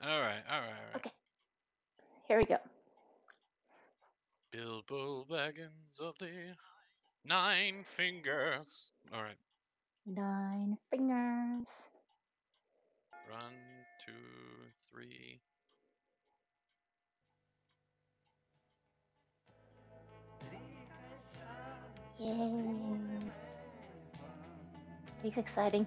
All right, all right, all right. Okay. Here we go. Bilbo Baggins of the Nine Fingers. All right. Nine fingers. One, two, three. Yay. It's exciting.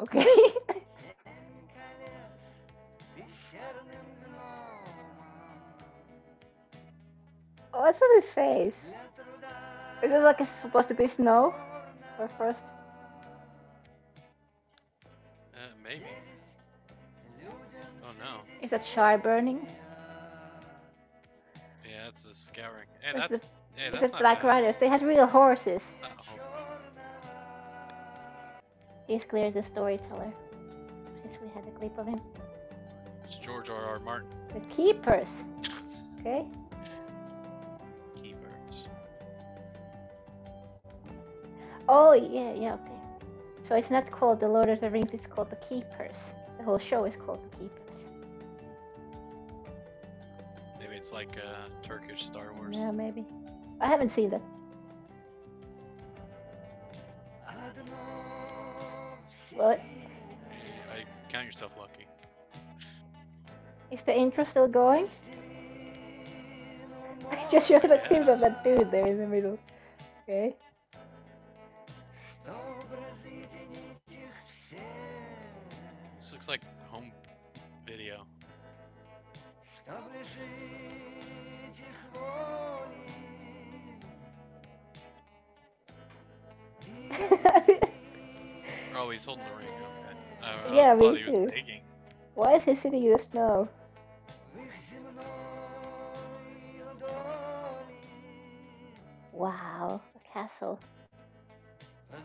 Okay. oh, what's on his face? Is it like it's supposed to be snow? Or first? Uh, maybe. Oh no. Is that char burning? Yeah, it's a scouring. Hey, Is that's. it- hey, Is it Black bad. Riders? They had real horses. He's clear the storyteller. Since we had a clip of him. It's George R. R. Martin. The keepers. Okay. Keepers. Oh yeah, yeah, okay. So it's not called the Lord of the Rings, it's called the Keepers. The whole show is called the Keepers. Maybe it's like uh, Turkish Star Wars. Yeah, maybe. I haven't seen that. Well, I count yourself lucky. is the intro still going? I just showed a clip of that dude there in the middle. Okay. This looks like home video. Oh, he's holding the ring. Okay. I, yeah, I me too. Why is he sitting in the snow? Wow, a castle. Where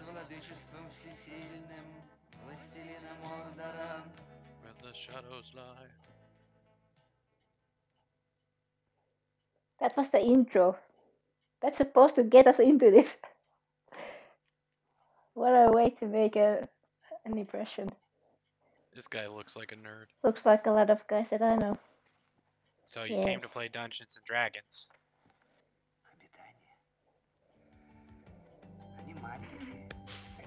the shadows lie. That was the intro. That's supposed to get us into this. What a way to make a, an impression. This guy looks like a nerd. Looks like a lot of guys that I know. So you came to Yes. play Dungeons and Dragons. обитание. Они маленькие,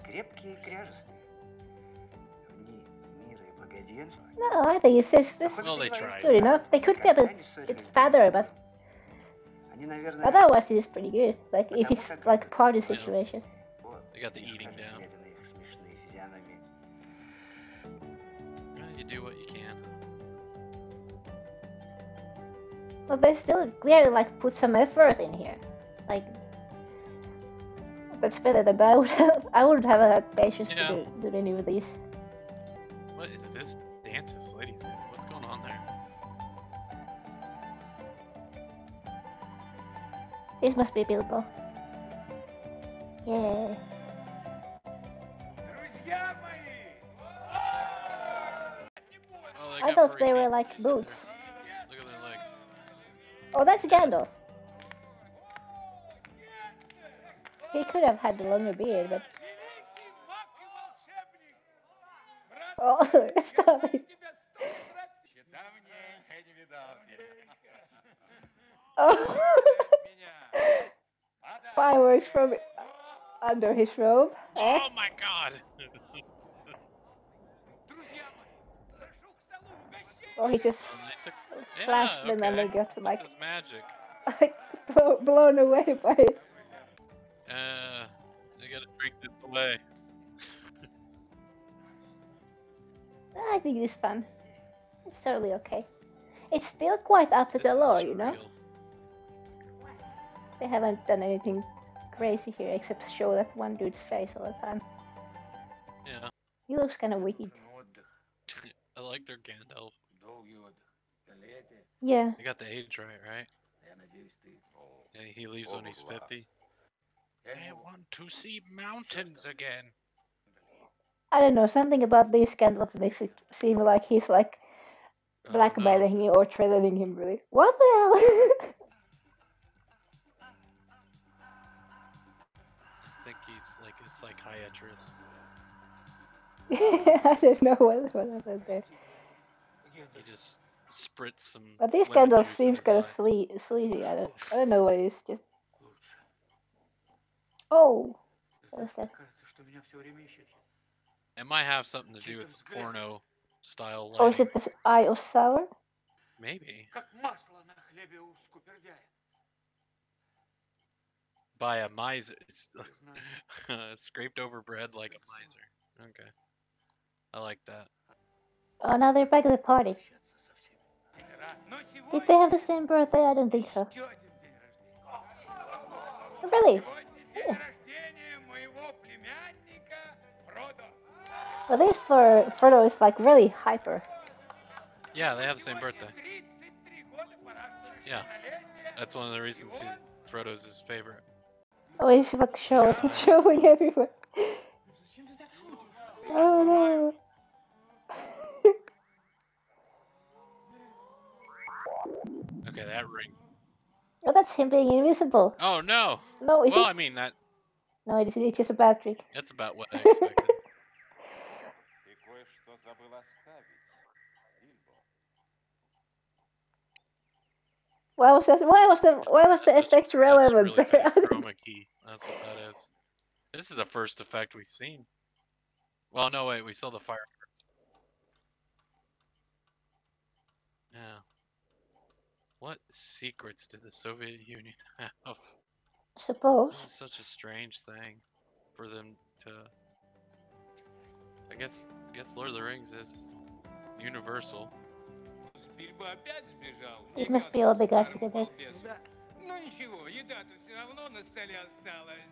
крепкие и кряжестые. Они мира и благоденствия. No, I think it's just it's Well, they tried. good enough. They could be a bit, bit fatter, but Они, наверное, otherwise it is pretty good. Like if it's like party situation. вот, They got the eating down. Yeah, you do what you can. But they still clearly like put some effort in here. Like that's better than I would have. I wouldn't have had patience yeah. to do, do any of these. What is this dance this lady's doing? What's going on there? This must be Bilbo. Yeah. I thought they were like boots. Look at their legs. Oh, that's Gandalf. He could have had the longer beard, but... Oh, stop it. Oh. Fireworks from under his robe. Oh my god. Or he just um, took, flashed yeah, okay. them and they got like magic. Like blown away by it. Uh, I gotta drink this away. I think it's fun. It's totally okay. It's still quite up to this the law, you know? They haven't done anything crazy here except show that one dude's face all the time. Yeah. He looks kind of wicked. I like their Gandalf. Yeah. He got the age right, right? Yeah, oh, he leaves when he's 50. I want to see mountains again. I don't know, something about these scandals makes it seem like he's like blackmailing him or threatening him, really. What the hell? I think he's like a psychiatrist. I don't know what, what happened there. He just spritz some. But this kind of seems kind of sle- sleazy. I don't, I don't know what it is. Just. Oh, what is that? It might have something to do with the porno style. Or oh, is it the Eye of Sour? Maybe. By a miser. scraped over bread like a miser. Okay. I like that. Oh, now they're back at the party. Did they have the same birthday? I don't think so. Really? Yeah. Well, this for Frodo is like really hyper. Yeah, they have the same birthday. Yeah, that's one of the reasons he's, Frodo's his favorite. Oh, he's like showing, showing everywhere. oh no. that ring. Oh, that's him being invisible. Oh no. No, is well, it? I mean that. No, it is. It's just a bad trick. That's about what I expected. why was that? Why was the? Why was the effect relevant? That's really chroma key. That's what that is. This is the first effect we've seen. Well, no, wait. We saw the fire. Yeah. What secrets did the Soviet Union have? Suppose. This is such a strange thing for them to. I guess, I guess Lord of the Rings is universal. Бильбо опять сбежал. This must be all the guys together. Да. Ну ничего, еда-то все равно на столе осталась.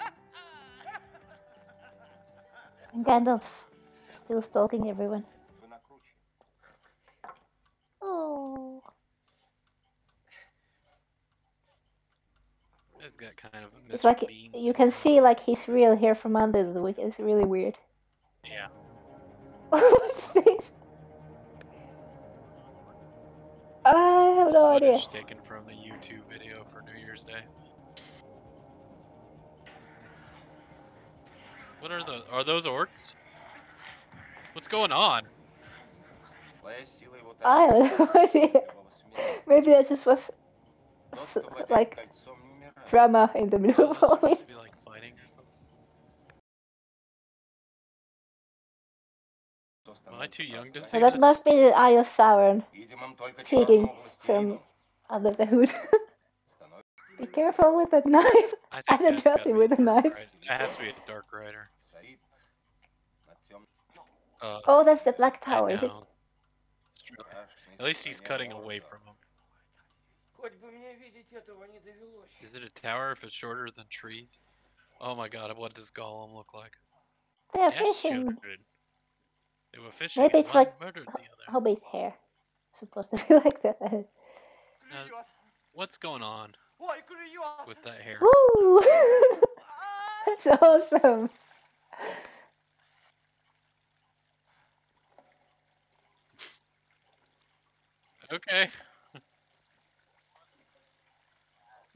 And Gandalf's still stalking everyone. Вы накручены. Oh. It's got kind of. it's like you can see like his real hair from under the wig. It's really weird. Yeah. What's this? I have no idea. Taken from the YouTube video for New Year's Day. What are those? Are those orcs? What's going on? I don't know. Maybe that just was like Drama in the middle of all this. Am I too young to see That must be the Eye of Sauron taking from under the hood. be careful with that knife! I don't trust him with a knife. It has to be a Dark Rider. Uh, oh, that's the Black Tower, is it? At least he's cutting away from him. Хоть бы мне видеть этого не довелось. Is it a tower if it's shorter than trees? Oh my god, what does Gollum look like? They're Yes, fishing. children. They were fishing. Maybe and it's one like murdered the other. Hobbit hair. Supposed to be like that. Uh, What's going on Ой, клюет! with that hair? Woo! That's awesome. Okay.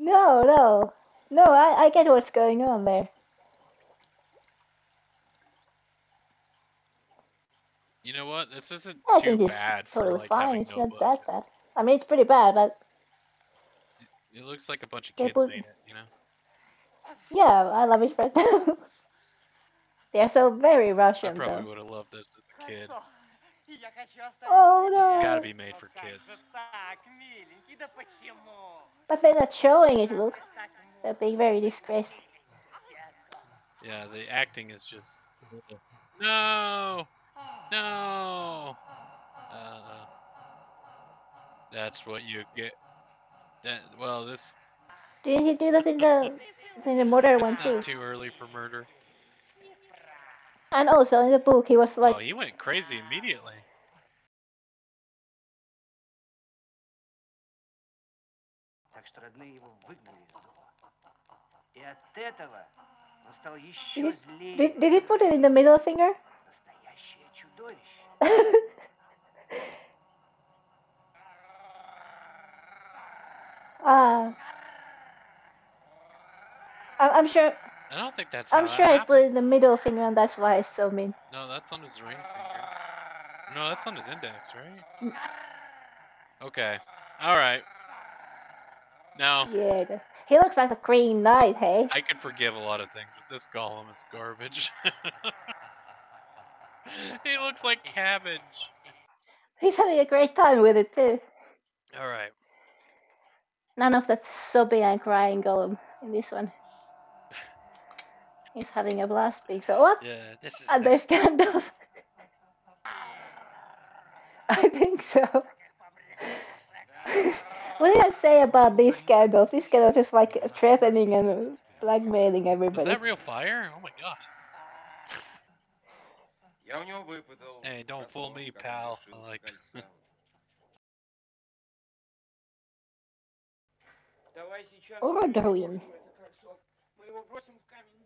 No, no. No, I, I get what's going on there. You know what? This isn't I too think it's bad for totally like fine. It's no not that bad. I mean, it's pretty bad, but It looks like a bunch of kids put- made it. You know. yeah, I love it right now. They're so very I Russian, probably would have loved this as a kid. Oh no! It's gotta be made for kids. But they're not showing it, look. They're being very disgraceful. Yeah, the acting is just. No! No! Uh, that's what you get. That, well, this. Didn't he do that in the in the murder it's one not too? Too early for murder. And also in the book, he was like. Oh, he went crazy immediately. Did, he, did, did he put it in the middle finger? ah. I'm sure. I don't think that's. I'm sure that I in the middle finger and that's why it's so mean. No, that's on his ring finger. No, that's on his index, right? Mm. Okay. All right. Now Yeah, is. He looks like a green knight, hey? I could forgive a lot of things, but this Gollum is garbage. he looks like cabbage. He's having a great time with it too. All right. None of that sobbing and crying Gollum in this one. He's having a blast being so what? Yeah, this is. And there's Gandalf. I think so. what did I say about this Gandalf? This Gandalf is like threatening and blackmailing Was everybody. that real fire? Oh my god. Я у него выпытал. Hey, don't как fool он- me, как он pal. лишился I like- кольца. Давай сейчас... Оrodruin. это кольцо. Мы его бросим в камень.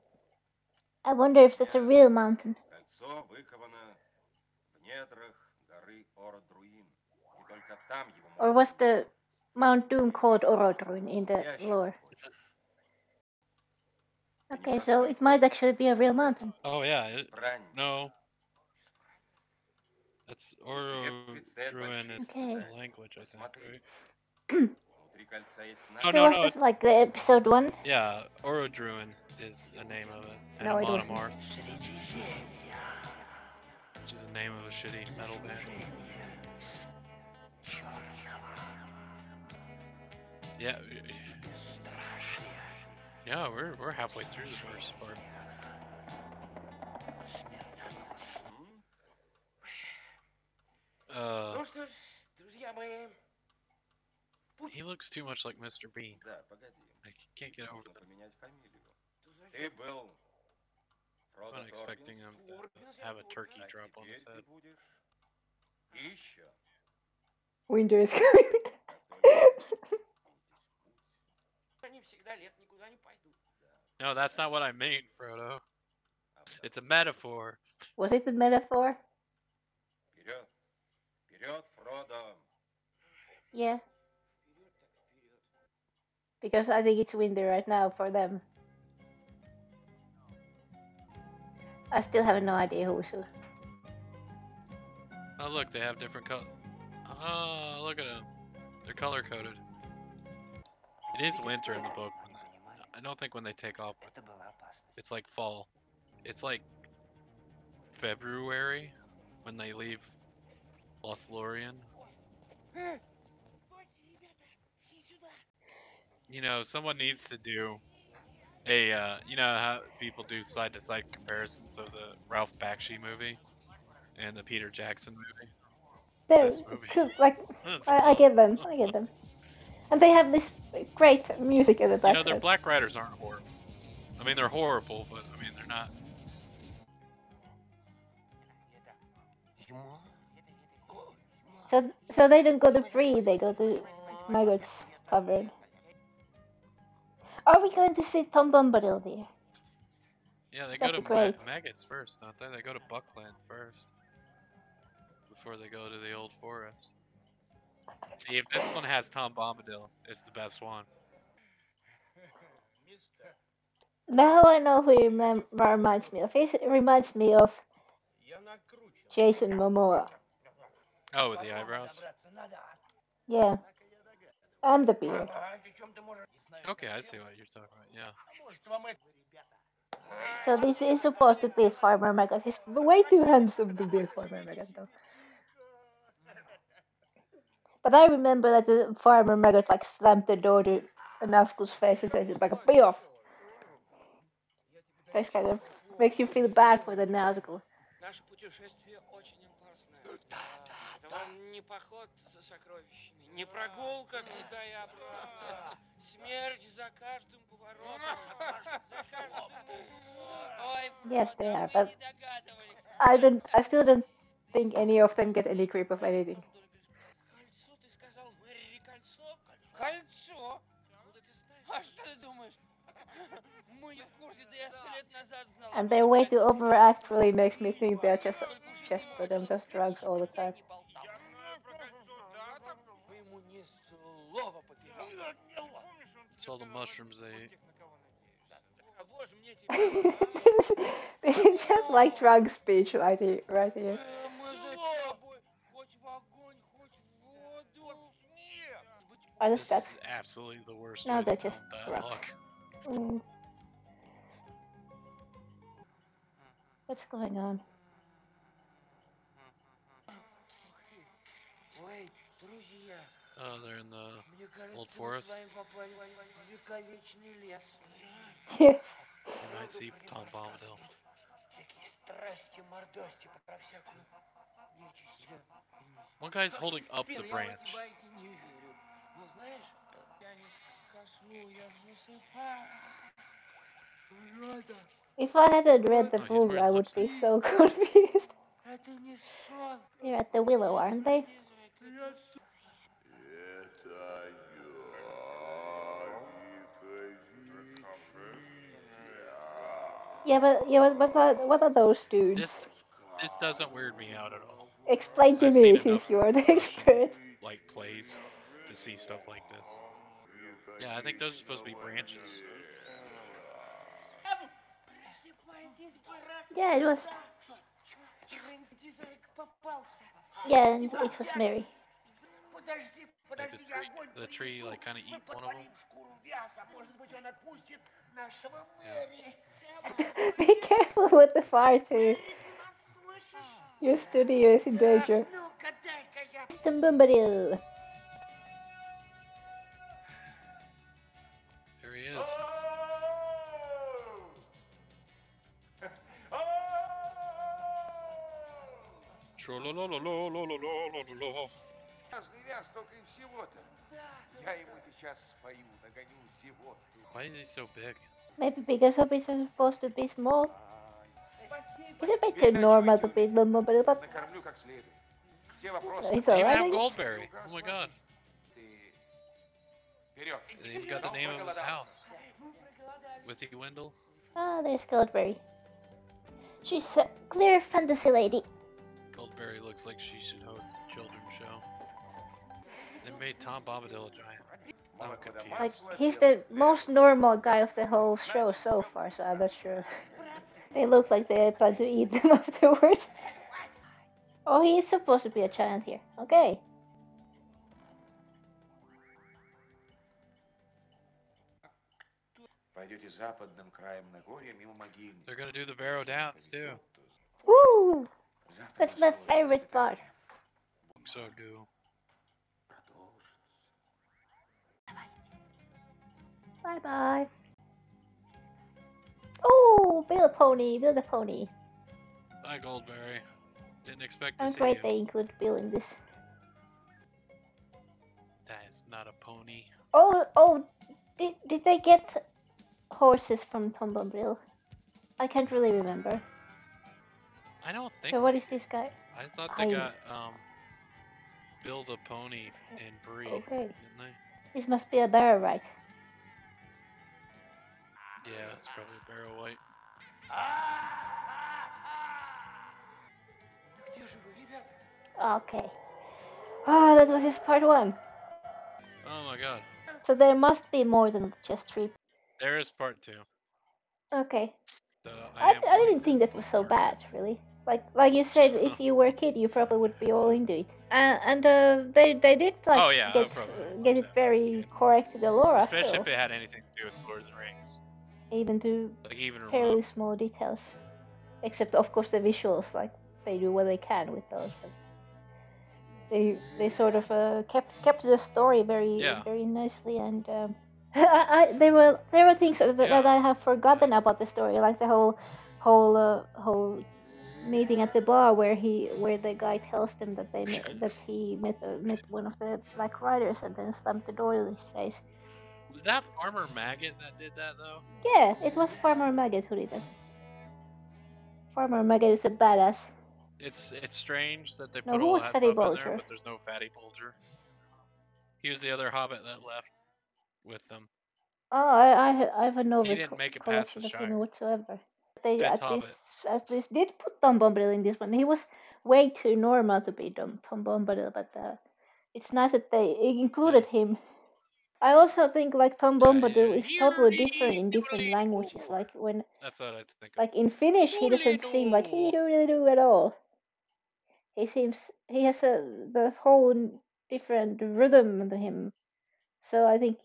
I wonder if that's a real mountain. Or was the Mount Doom called Orodruin in the lore? Okay, so it might actually be a real mountain. Oh yeah, it, no. That's Orodruin is okay. the language, I think. Right? Oh, so no, was no. this like the episode one? Yeah, Orodruin is a name of it. And no, Amon Amarth. Which is the name of a shitty metal band. Yeah. Yeah, we're we're halfway through the first part. Uh, he looks too much like Mr. Bean. I can't get over that. Ты был Фродо I'm expecting him Торбинс, to have a turkey а drop on his теперь head. ты будешь еще. Winter is coming. они всегда лет никуда не пойдут. No, that's not what I mean, Frodo. It's a metaphor. was it the metaphor? Вперед! Вперед, Фродо! Yeah, Вперед так вперед. because I think it's winter right now for them. I still have no idea who should. Oh look, they have different color. Oh, look at them. They're color coded. It is winter in the book. I don't think when they take off. It's like fall. It's like February when they leave Lothlorien. Hmm. You know, someone needs to do a uh, you know how people do side to side comparisons of the Ralph Bakshi movie and the Peter Jackson movie. They're movie. like I, I, get them, I get them, and they have this great music in the background. You know, their black riders aren't horrible. I mean, they're horrible, but I mean, they're not. So, so they don't go to Bree; they go to Margaret's cupboard. Are we going to see Tom Bombadil there? Yeah, they That'd go to Ma- maggots first, don't they? They go to Buckland first before they go to the Old Forest. See, if this one has Tom Bombadil, it's the best one. Now I know who he rem reminds me of. He reminds me of Jason Momoa. Oh, with the eyebrows? Yeah. And the beard. Okay, I see what you're talking about. Yeah. So this is supposed to be Farmer Maggot. He's way too handsome to be Farmer Maggot though. But I remember that the Farmer Maggot like slammed the door to Anasco's face and said like a be off. Face kind of makes you feel bad for the Nazgul. Наше путешествие очень опасное. Это вам не поход за сокровищами, не прогулка туда и обратно. Смерть за каждым поворотом. За каждым. Ой, Yes, they Фродо, are, вы but не догадывались. I don't. I still don't think any of them get any grip of anything. Кольцо, ты сказал, Мэри, кольцо? Кольцо? Откуда ты знаешь? А что ты думаешь? Мы не в курсе, да я сто лет назад знала. And their way to overact really makes me think they're just just for themselves drugs all the time. All the mushrooms they eat. this is just like drug speech right here. Right here. I just, this that's is absolutely the worst. No, they're just drugs. Mm. What's going on? Друзья, Oh, they're in the old forest. Yes. You might see Tom Bombadil. One guy's holding up the branch. If I hadn't read the oh, book, I would be so confused. They're at the willow, aren't they? Yeah, but yeah, what are, what are those dudes? This this doesn't weird me out at all. Explain to I've me since you are the expert. Like plays to see stuff like this. Yeah, I think those are supposed to be branches. Yeah, it was. Yeah, and it was Merry. Like the tree, the tree like kind of eats one of them. Be careful with the fire too. Your studio is in danger. There he is. Невяз, всего-то. Я ему сейчас спою, нагоню всего. Why is he so big? Maybe because hobbies are supposed to be small. Isn't it too normal to be normal, but... He's alright, Even Goldberry. Oh my god. Вперед. He got the name of his house. Withywindle. Ah, oh, there's Goldberry. She's a clear fantasy lady. Goldberry looks like she should host a children's show. They made Tom Bombadil a giant. Like, he's the most normal guy of the whole show so far, so I'm not sure. they look like they plan to eat them afterwards. Oh, he's supposed to be a giant here. Okay. They're gonna do the barrow dance too. Woo! That's my favorite part. So do. Bye bye. Oh, Bill the Pony, Bill the Pony. Bye, Goldberry. Didn't expect to I'm see great you. they include Bill in this. That is not a pony. Oh, oh, did, did they get horses from Tom Bombadil? I can't really remember. I don't think. So what is this guy? I thought they I- got um Bill the Pony and Bree, Okay, didn't they? this must be a bear, right? Yeah, it's ah. probably a barrow-wight. Okay. Ah, oh, that was his part one. Oh my god. So there must be more than just three. There is part two. Okay. So I, I, I, didn't think that was so bad, really. Like like you said, if you were a kid, you probably would be all into it. Uh, and uh, they they did like oh, yeah, get, get it very correct to the lore. Especially if it had anything to do with Lord of the Rings even to Like even fairly remote. small details. Except of course the visuals, like they do what they can with those. But they they sort of uh, kept kept the story very Yeah. very nicely, and um, I, I, there were there were things that, that I have forgotten about the story, like the whole whole uh, whole meeting at the bar where he where the guy tells them that they met, that he met uh, met one of the black riders and then slammed the door in his face. Was that Farmer Maggot that did that though? Yeah, it was Farmer Maggot who did that. Farmer Maggot is a badass. It's it's strange that they put who all that Fatty stuff in Bolger? there, but there's no Fatty Bolger. He was the other Hobbit that left with them. Oh, I, I, I have no He didn't make it past the recollection of him Shire. whatsoever. They Death at Hobbit. least at least did put Tom Bombadil in this one. He was way too normal to be Tom, Tom Bombadil, but uh, it's nice that they included him. I also think like Tom Bombadil is totally different in different languages. Like when That's what I think. Of. like in Finnish he doesn't seem like he do really do at all. He seems he has a the whole different rhythm to him. So I think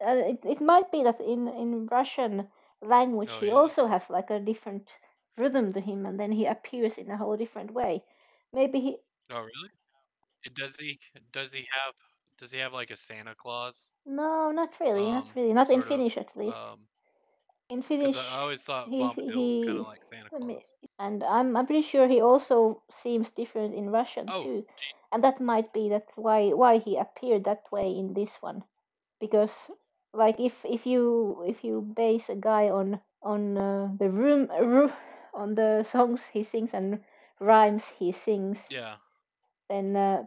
uh, it it might be that in in Russian language Oh, he yeah. also has like a different rhythm to him, and then he appears in a whole different way. Maybe he Oh, really? It- Does he? Does he have? Does he have like a Santa Claus? no, not really, Um, not really, not in of, Finnish at least. Um, in Finnish, I always thought he was kind of like Santa Claus. and I'm I'm pretty sure he also seems different in Russian Oh, too, gee. and that might be that why why he appeared that way in this one, because like if if you if you base a guy on on uh, the room ru- on the songs he sings and rhymes he sings, yeah. then uh,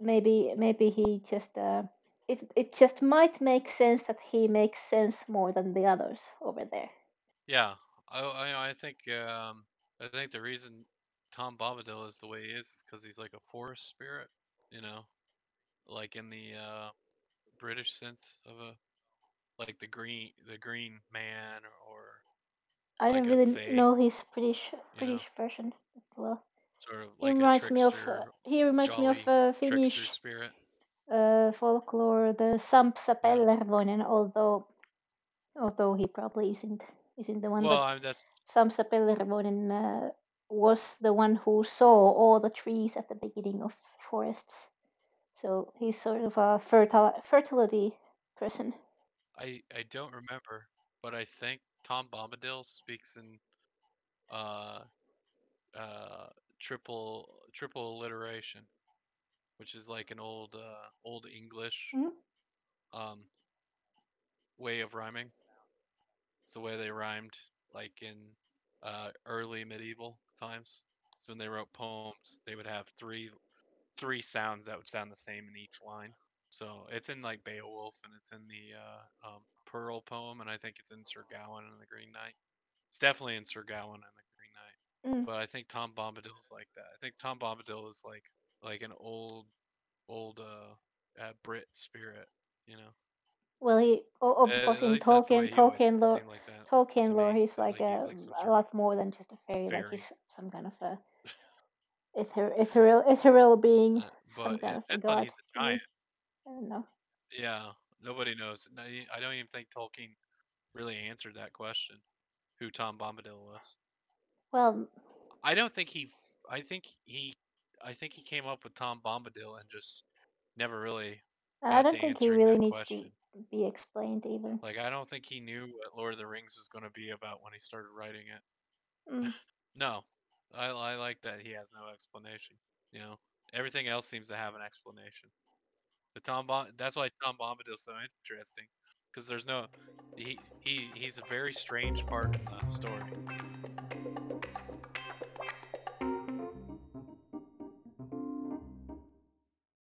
maybe maybe he just uh, it it just might make sense that he makes sense more than the others over there. Yeah, I I, I think um I think the reason Tom Bombadil is the way he is is because he's like a forest spirit, you know, like in the uh British sense of a like the green the Green Man or I Like don't really know his British know. British version well. Sort of He like a reminds me of uh, he reminds me of uh, Finnish uh, folklore, the Sampsa Yeah. Pellervoinen, although although he probably isn't isn't the one, Well, but I'm that's uh, was the one who saw all the trees at the beginning of forests. So he's sort of a fertile fertility person. I I don't remember, but I think Tom Bombadil speaks in uh uh triple triple alliteration, which is like an old uh old English Mhm. um way of rhyming. It's the way they rhymed like in uh early medieval times. So when they wrote poems, they would have three three sounds that would sound the same in each line. So it's in like Beowulf and it's in the uh, um, Pearl poem, and I think it's in Sir Gawain and the Green Knight. It's definitely in Sir Gawain and the. Mm. But I think Tom Bombadil is like that. I think Tom Bombadil is like like an old old uh, uh Brit spirit, you know. Well, he o- of Uh, course in Tolkien Tolkien lore like. Tolkien lore he's like, like, he's a, like a lot more than just a fairy. Like he's some kind of a ether, ethereal ethereal being, Uh, some but kind it, of a it's god. He's a giant. I don't know. Yeah, nobody knows. I don't even think Tolkien really answered that question. Who Tom Bombadil was? Well, I don't think he. I think he. I think he came up with Tom Bombadil and just never really I don't think he really needs question. to be explained even. Like I don't think he knew what Lord of the Rings was going to be about when he started writing it. Mm. No, I I like that he has no explanation. You know, everything else seems to have an explanation. But Tom Bom- that's why Tom Bombadil's so interesting because there's no he he he's a very strange part in the story.